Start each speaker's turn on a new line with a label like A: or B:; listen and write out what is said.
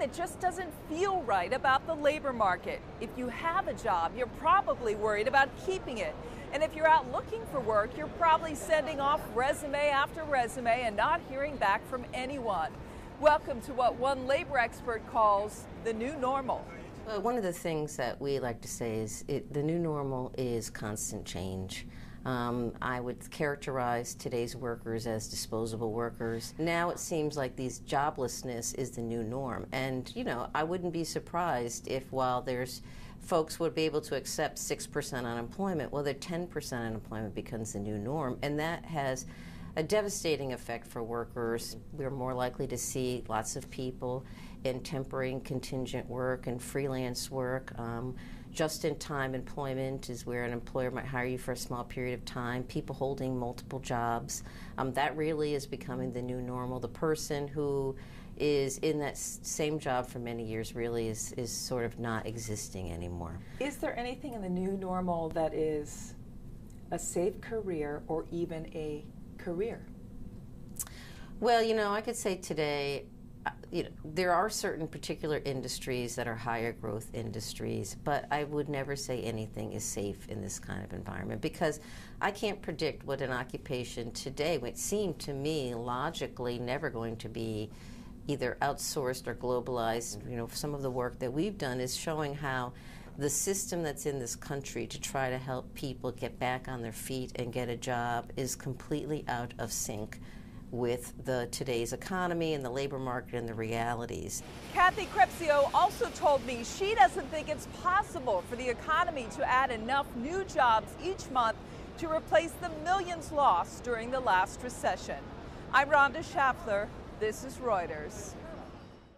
A: that just doesn't feel right about the labor market. If you have a job, you're probably worried about keeping it. And if you're out looking for work, you're probably sending off resume after resume and not hearing back from anyone. Welcome to what one labor expert calls the new normal.
B: Well, one of the things that we like to say is it, the new normal is constant change. Um, I would characterize today's workers as disposable workers. Now it seems like these joblessness is the new norm. And, you know, I wouldn't be surprised if while there's folks would be able to accept 6% unemployment, well, their 10% unemployment becomes the new norm. And that has a devastating effect for workers. We're more likely to see lots of people in temporary and contingent work and freelance work. Um, just in time employment is where an employer might hire you for a small period of time, people holding multiple jobs. Um, that really is becoming the new normal. The person who is in that same job for many years really is, is sort of not existing anymore.
A: Is there anything in the new normal that is a safe career or even a career?
B: Well, you know, I could say today, uh, you know, there are certain particular industries that are higher growth industries, but I would never say anything is safe in this kind of environment because I can't predict what an occupation today would seem to me logically never going to be either outsourced or globalized. You know, some of the work that we've done is showing how the system that's in this country to try to help people get back on their feet and get a job is completely out of sync with the today's economy and the labor market and the realities.
A: Kathy Krepcio also told me she doesn't think it's possible for the economy to add enough new jobs each month to replace the millions lost during the last recession. I'm Rhonda Schaffler. This is Reuters.